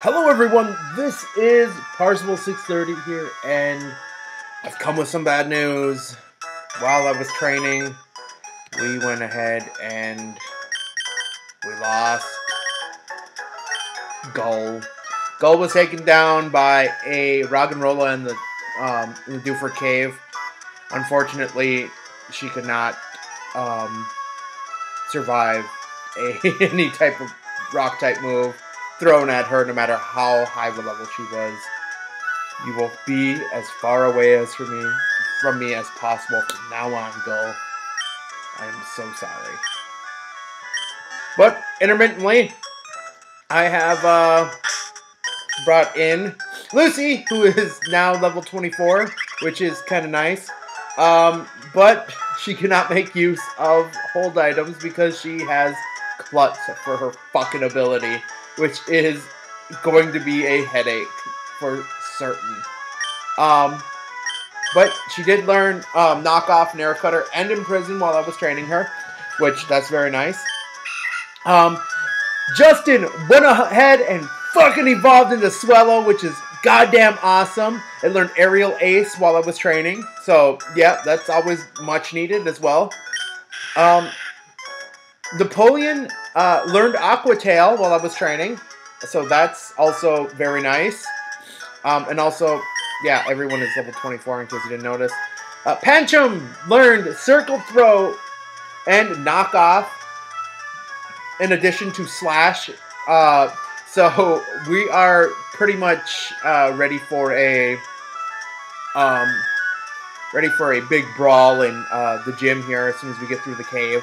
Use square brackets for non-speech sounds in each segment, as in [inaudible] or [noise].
Hello, everyone. This is Parzival630 here, and I've come with some bad news. While I was training, we went ahead and we lost Gull. Gull was taken down by a Roggenrola in the um, in the Dewford Cave. Unfortunately, she could not um, survive a, [laughs] any type of rock type move thrown at her, no matter how high the level she was. You will be as far away as from me from me as possible from now on, Gull. I am so sorry. But intermittently, I have uh, brought in Lucy, who is now level 24, which is kind of nice. Um, but she cannot make use of hold items because she has Klutz for her fucking ability which is going to be a headache for certain. Um, but she did learn um, knockoff Nair Cutter and Imprison while I was training her, which that's very nice. Um, Justin went ahead and fucking evolved into Swellow, which is goddamn awesome. It learned Aerial Ace while I was training, so yeah, that's always much needed as well. Um, Napoleon uh, learned Aqua Tail while I was training, so that's also very nice. Um, and also, yeah, everyone is level 24 in case you didn't notice. Uh, Pancham learned Circle Throw and Knockoff in addition to Slash. Uh, so [laughs] we are pretty much uh, ready for a um, ready for a big brawl in uh, the gym here as soon as we get through the cave.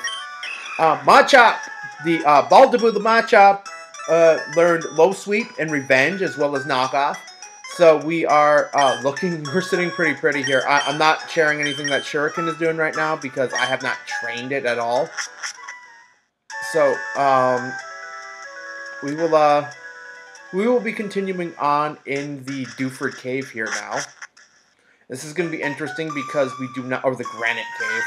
Uh, Machop, the uh, Baldabu the Machop, uh, learned Low Sweep and Revenge as well as Knockoff. So we are uh, looking, [laughs] we're sitting pretty pretty here. I, am not sharing anything that Shuriken is doing right now because I have not trained it at all. So, um, we will, uh, we will be continuing on in the Dewford Cave here now. This is going to be interesting because we do not, or the Granite Cave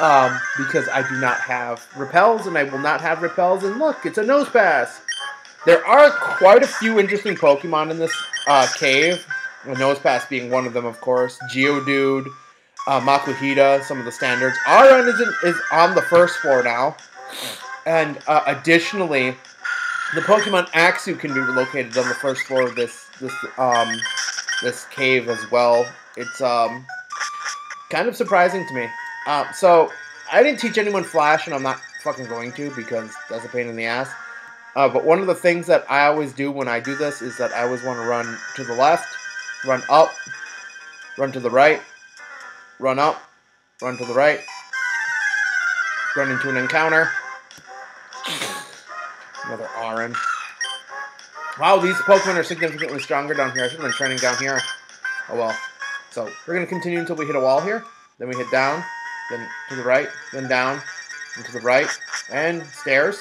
um, because I do not have repels, and I will not have repels. And look, it's a Nosepass. There are quite a few interesting Pokemon in this uh, cave. Nosepass being one of them, of course. Geodude, uh, Makuhita, some of the standards. Aron is, in, is on the first floor now. And uh, additionally, the Pokemon Axew can be located on the first floor of this this um this cave as well. It's um kind of surprising to me. Uh, so, I didn't teach anyone Flash, and I'm not fucking going to because that's a pain in the ass. Uh, but one of the things that I always do when I do this is that I always want to run to the left, run up, run to the right, run up, run to the right, run into an encounter. Another Aron. Wow, these Pokemon are significantly stronger down here. I should have been training down here. Oh well. So, we're going to continue until we hit a wall here. Then we hit down then to the right, then down, and to the right, and stairs.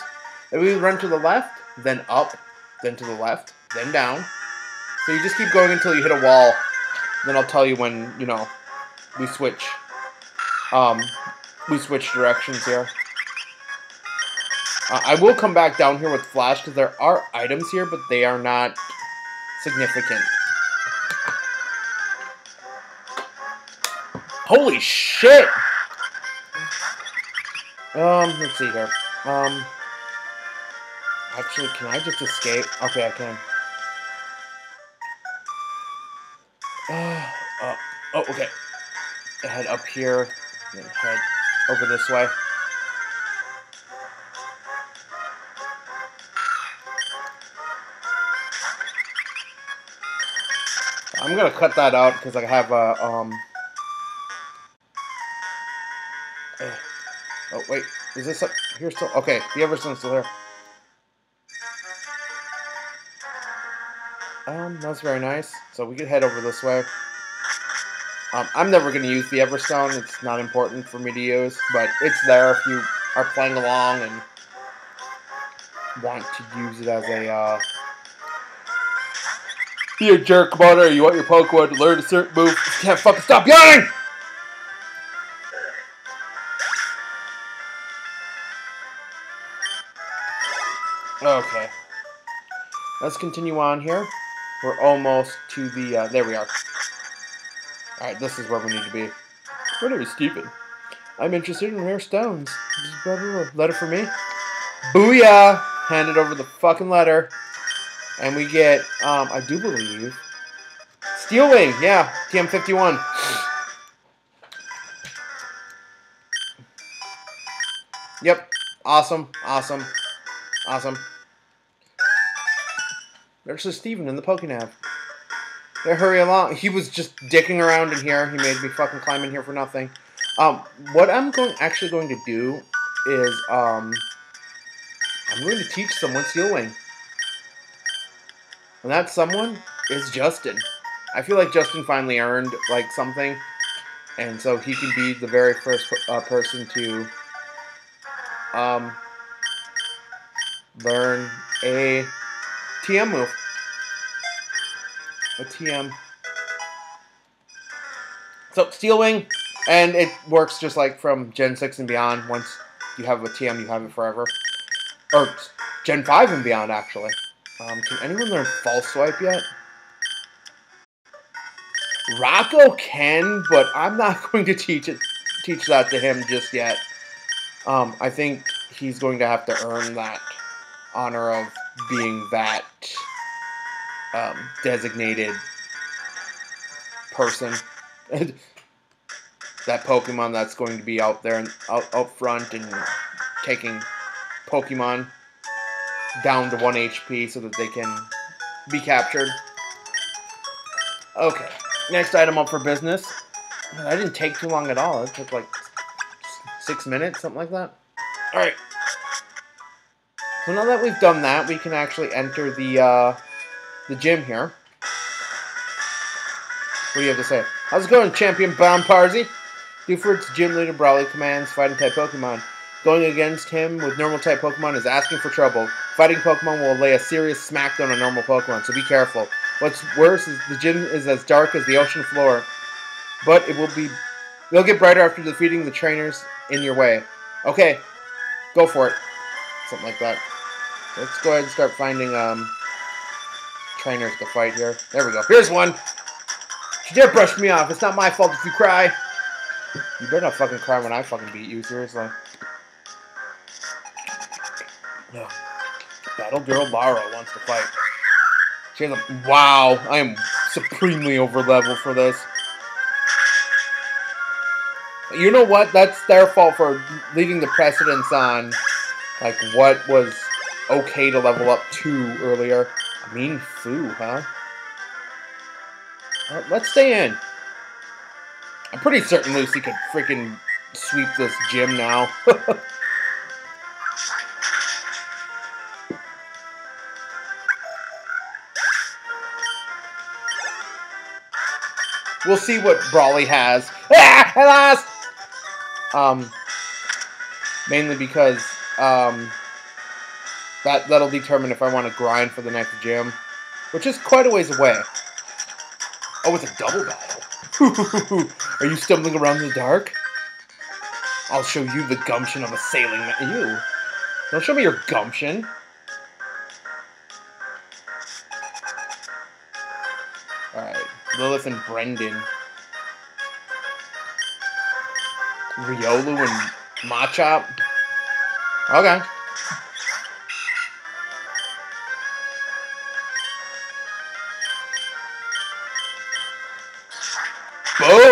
Then we run to the left, then up, then to the left, then down. So you just keep going until you hit a wall. Then I'll tell you when, you know, we switch. Um, we switch directions here. Uh, I will come back down here with Flash because there are items here, but they are not significant. Holy shit! Um, let's see here. Um, actually, can I just escape? Okay, I can. Uh, uh, oh, okay. Head up here, then head over this way. I'm gonna cut that out because I have a, um... Oh, wait. Is this up here still? Okay, the Everstone's still here. Um, that's very nice. So we can head over this way. Um, I'm never going to use the Everstone. It's not important for me to use, but it's there if you are playing along and want to use it as a, uh... Be a jerk about it, or you want your Pokemon to learn a certain move. You can't fucking stop yelling! Okay. let's continue on here. We're almost to the, uh, there we are. Alright, this is where we need to be. My name is Steven. I'm interested in rare stones. Blah, blah, blah. Letter for me. Booyah! Handed over the fucking letter. And we get, um, I do believe, Steel Wing. Yeah, TM51. Yep. Awesome. Awesome. Awesome. There's a Steven in the Pokénav. They hurry along. He was just dicking around in here. He made me fucking climb in here for nothing. Um, what I'm going actually going to do is, um, I'm going to teach someone Steel. And that someone is Justin. I feel like Justin finally earned, like, something. And so he can be the very first uh, person to, um, learn a TM move. A TM. So, Steel Wing, and it works just like from Gen 6 and beyond. Once you have a TM, you have it forever. Or Gen 5 and beyond, actually. Um, can anyone learn False Swipe yet? Rocco can, but I'm not [laughs] going to teach it, teach that to him just yet. Um, I think he's going to have to earn that honor of being that um, designated person. [laughs] that Pokemon that's going to be out there and out, out front and taking Pokemon down to 1 HP so that they can be captured. Okay, next item up for business. I didn't take too long at all. It took like six minutes, something like that. Alright. So now that we've done that, we can actually enter the, uh, the gym here. What do you have to say? How's it going, Champion Bombparzy? Dewford's gym leader Brawly commands fighting type Pokemon. Going against him with normal type Pokemon is asking for trouble. Fighting Pokemon will lay a serious smackdown on normal Pokemon, so be careful. What's worse is the gym is as dark as the ocean floor, but it will be it'll get brighter after defeating the trainers in your way. Okay, go for it. Something like that. Let's go ahead and start finding um trainers to fight here. There we go. Here's one. You dare brush me off. It's not my fault if you cry. You better not fucking cry when I fucking beat you, seriously. No. Battle Girl Lara wants to fight. She has a, wow, I am supremely over level for this. You know what? That's their fault for leaving the precedence on like what was okay to level up two earlier. I mean, foo, huh? Uh, let's stay in. I'm pretty certain Lucy could freaking sweep this gym now. [laughs] we'll see what Brawly has. Ah, [laughs] at last! Um, mainly because, um, that, that'll determine if I want to grind for the next gym, which is quite a ways away. Oh, it's a double battle. [laughs] Are you stumbling around in the dark? I'll show you the gumption of a sailing man. You. Don't show me your gumption. Alright. Lilith and Brendan. Riolu and Machop. Okay.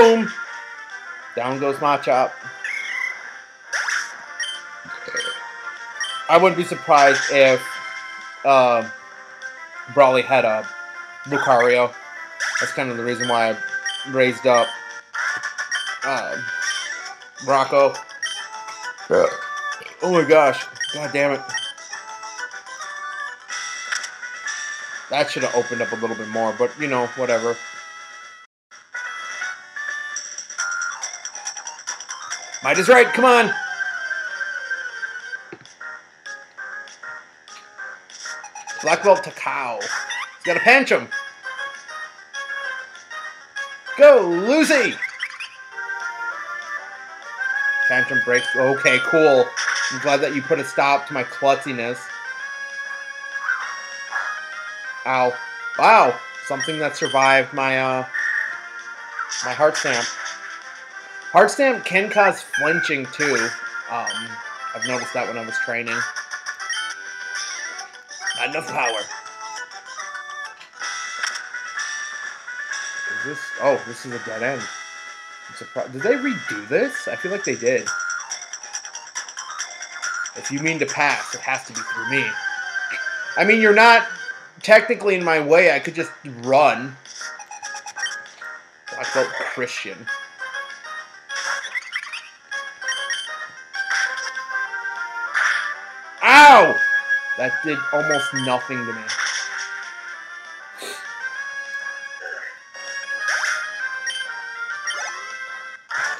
Boom! Down goes Machop. I wouldn't be surprised if uh, Brawly had a Lucario. That's kind of the reason why I raised up uh, Rocco. Oh my gosh. God damn it. That should have opened up a little bit more, but you know, whatever. Might is right, come on! Black Belt Takao. He's got to punch him. Go, Lucy! Tantrum breaks. Okay, cool. I'm glad that you put a stop to my klutziness. Ow. Wow. Something that survived my, uh, my heart stamp. Heart stamp can cause flinching, too. Um, I've noticed that when I was training. Not enough power. Is this... Oh, this is a dead end. I'm surprised. Did they redo this? I feel like they did. If you mean to pass, it has to be through me. I mean, you're not technically in my way. I could just run. I felt Christian. Ow! That did almost nothing to me.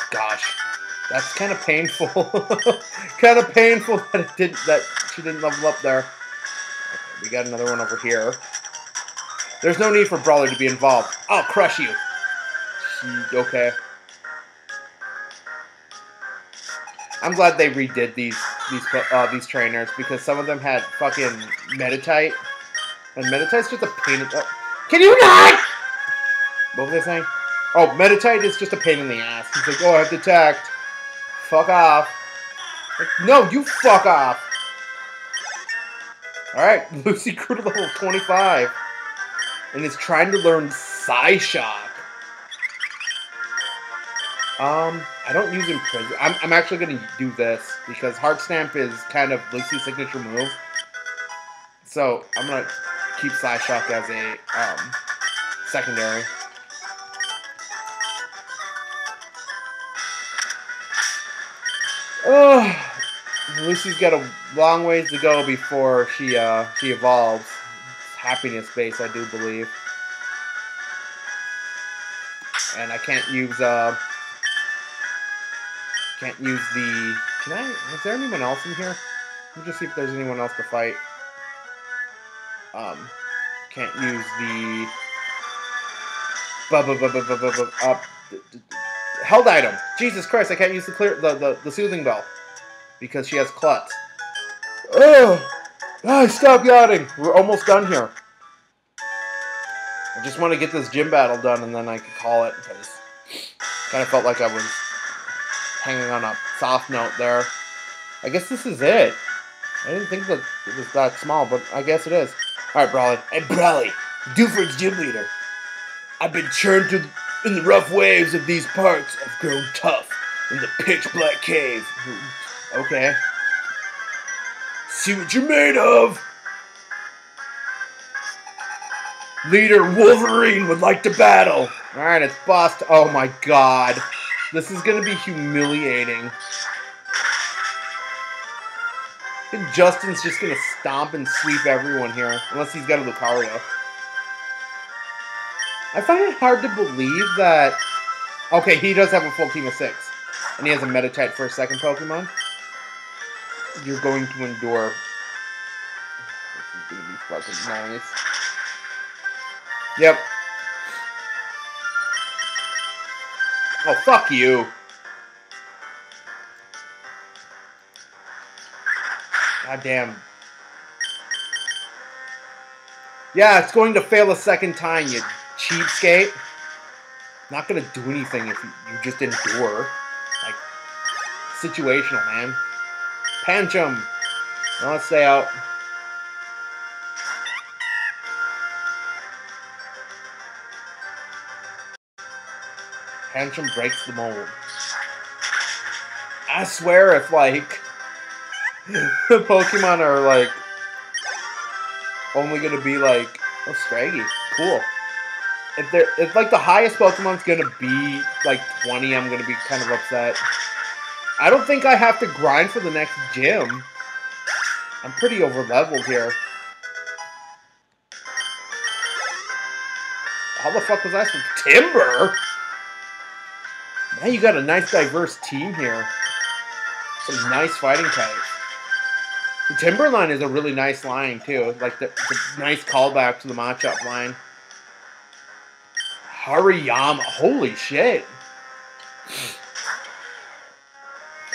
Gosh, that's kind of painful. [laughs] kind of painful that it didn't that she didn't level up there. Okay, we got another one over here. There's no need for Brawly to be involved. I'll crush you. She, okay. I'm glad they redid these these uh, these trainers because some of them had fucking Meditite, and Meditite's just a pain. In, uh, can you not? What was I saying? Oh, Meditite is just a pain in the ass. He's like, oh, I have to detect. Fuck off. Like, no, you fuck off. Alright, [laughs] Lucy grew to level 25. And is trying to learn Psyshock. Um, I don't use Imprison. I'm, I'm actually going to do this because Heart Stamp is kind of Lucy's signature move. So I'm going to keep Psyshock as a um, secondary. Oh, Lucy's got a long ways to go before she uh, she evolves. Happiness base, I do believe. And I can't use uh can't use the can I is there anyone else in here? Let me just see if there's anyone else to fight. Um can't use the uh, held item. Jesus Christ, I can't use the clear the, the, the soothing bell. Because she has Klutz. Ugh! Ah, stop yawning! We're almost done here. I just want to get this gym battle done and then I can call it because kind of felt like I was hanging on a soft note there. I guess this is it. I didn't think that it was that small, but I guess it is. Alright, Brawly. Hey, Brawly! Dewford's gym leader. I've been churned to in the rough waves of these parts. I've grown tough in the pitch black cave. Okay. See what you're made of! Leader Wolverine would like to battle. Alright, it's bust. Oh my god. This is gonna be humiliating. And Justin's just gonna stomp and sweep everyone here. Unless he's got a Lucario. I find it hard to believe that... Okay, he does have a full team of six. And he has a Meditite for a second Pokemon. You're going to endure... This is gonna be fucking nice. Yep. Oh, fuck you. God damn. Yeah, it's going to fail a second time, you cheapskate. Not gonna do anything if you, just endure. Like, situational, man. Punch him. Let's stay out. Tantrum breaks the mold. I swear if like [laughs] the Pokemon are like only gonna be like oh Scraggy, cool. If they're if like the highest Pokemon's gonna be like 20, I'm gonna be kind of upset. I don't think I have to grind for the next gym. I'm pretty over leveled here. How the fuck was I supposed Timburr? Man, you got a nice diverse team here. Some nice fighting types. The Timburr line is a really nice line too. Like the, the nice callback to the Machop line. Hariyama. Holy shit.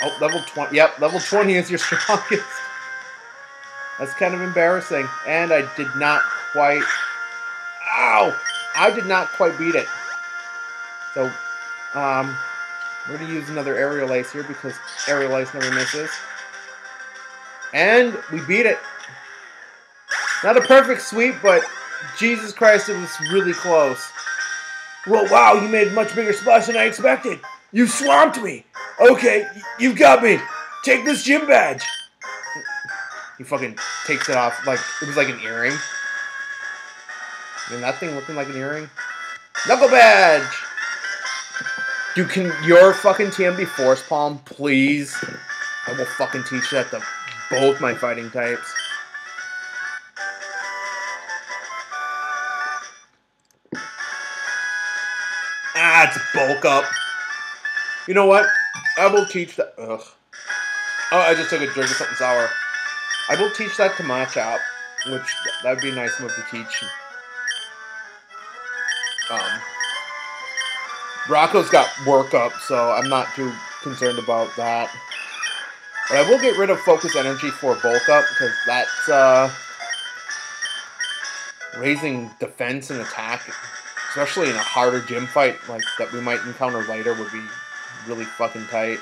Oh, level 20. Yep, level 20 is your [laughs] strongest. That's kind of embarrassing. And I did not quite Ow! I did not quite beat it. So, um, we're going to use another aerial ace here because aerial ace never misses. And we beat it. Not a perfect sweep, but Jesus Christ, it was really close. Well, wow, you made a much bigger splash than I expected. You swamped me. Okay, you've got me. Take this gym badge. He fucking takes it off like it was like an earring. Mean, that thing looking like an earring. Knuckle badge. Dude, can your fucking TM be force palm, please? I will fucking teach that to both my fighting types. Ah, it's bulk up. You know what? I will teach that. Ugh. Oh, I just took a drink of something sour. I will teach that to Machop, which that would be a nice move to teach. Um, Rocco's got work up, so I'm not too concerned about that. But I will get rid of focus energy for bulk up because that's uh, raising defense and attack, especially in a harder gym fight like that we might encounter later, would be really fucking tight.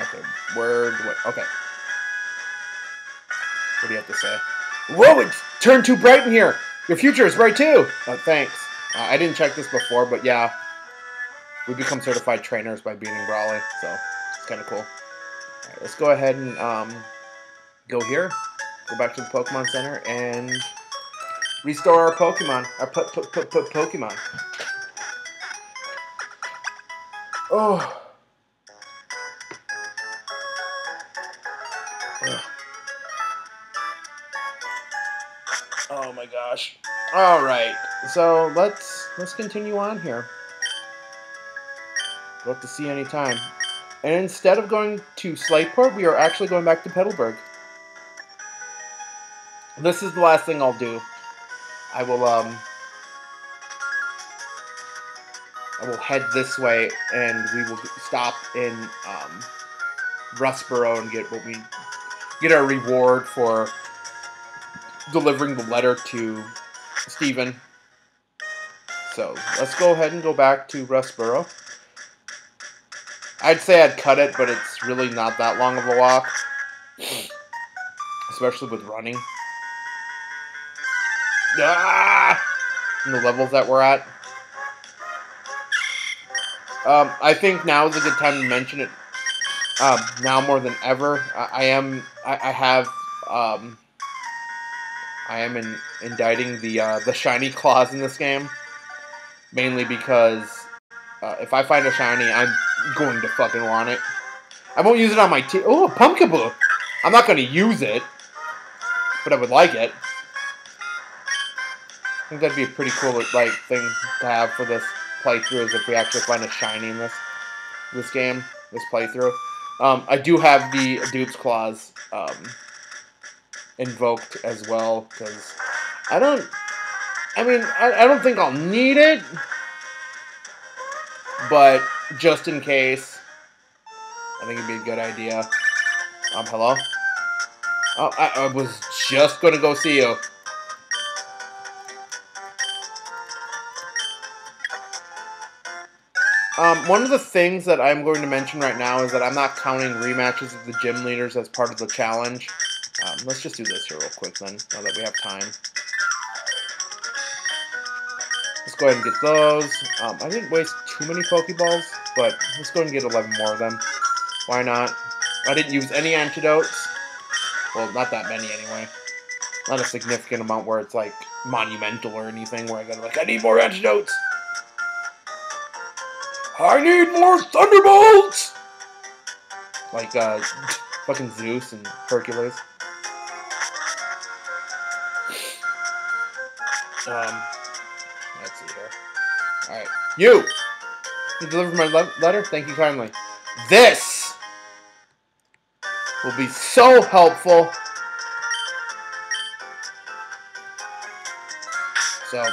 Okay, word. what, Okay. What do you have to say? Whoa, it's turned too bright in here. Your future is bright too. Oh, thanks. Uh, I didn't check this before, but yeah, we become certified trainers by beating Brawly, so it's kind of cool. Alright, let's go ahead and um, go here, go back to the Pokemon Center, and restore our Pokemon, our po po po po Pokemon. Oh. Ugh. Oh my gosh. All right. So let's let's continue on here. We'll have to see any time. And instead of going to Slateport, we are actually going back to Petalburg. This is the last thing I'll do. I will um I will head this way and we will stop in um Rustboro and get what we get our reward for delivering the letter to Steven. So let's go ahead and go back to Rustboro. I'd say I'd cut it, but it's really not that long of a walk. Especially with running. Ah! And the levels that we're at. Um, I think now is a good time to mention it. Um, now more than ever, I, I am. I, I have. Um, I am in, indicting the uh, the shiny clause in this game, mainly because uh, if I find a shiny, I'm going to fucking want it. I won't use it on my team. Oh, Pumpkaboo! I'm not going to use it, but I would like it. I think that'd be a pretty cool like thing to have for this playthrough is if we actually find a shiny in this this game, this playthrough. Um, I do have the Dupe's Clause um, invoked as well because I don't. I mean, I, I don't think I'll need it, but just in case, I think it'd be a good idea. Um, hello. Oh, I, I was just gonna go see you. Um, one of the things that I'm going to mention right now is that I'm not counting rematches of the gym leaders as part of the challenge. Um, let's just do this here real quick then, now that we have time. Let's go ahead and get those. Um, I didn't waste too many Pokeballs, but let's go and get 11 more of them. Why not? I didn't use any antidotes. Well, not that many anyway. Not a significant amount where it's like monumental or anything where I gotta like, I need more antidotes! I need more Thunderbolts! Like, uh, [laughs] fucking Zeus and Hercules. Um, let's see here. Alright. You! You delivered my le letter? Thank you kindly. This will be so helpful. So,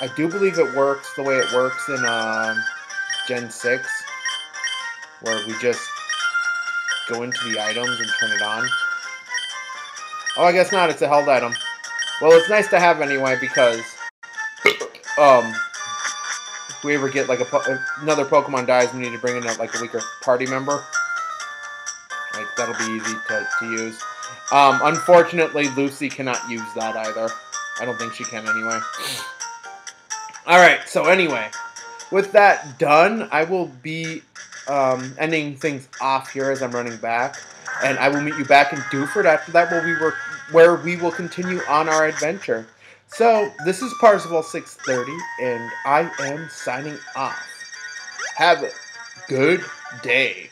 I do believe it works the way it works in, um, Gen 6, where we just go into the items and turn it on. Oh, I guess not. It's a held item. Well, it's nice to have anyway because um, if we ever get like a another Pokemon dies, we need to bring in a, like a weaker party member. Like that'll be easy to, to use. Um, unfortunately, Lucy cannot use that either. I don't think she can anyway. All right. So anyway, with that done, I will be um, ending things off here as I'm running back, and I will meet you back in Dewford after that, where we were, where we will continue on our adventure. So this is Parzival 630, and I am signing off. Have a good day.